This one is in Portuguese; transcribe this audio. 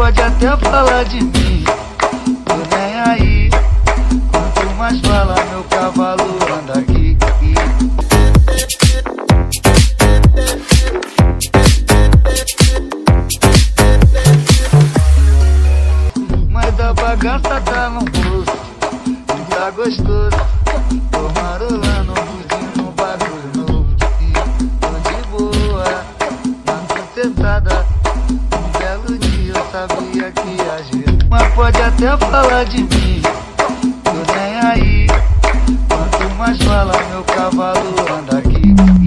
pode até falar de mim. Tô nem aí. Quanto mais fala, meu cavalo anda aqui. Mas a bagaça tá no bolso. E tá gostoso. Tô marolando, fugindo um bagulho novo. E tô de boa, na sentada. Sabia que ia agir. Mas pode até falar de mim. Tô nem aí. Quanto mais fala, meu cavalo anda aqui.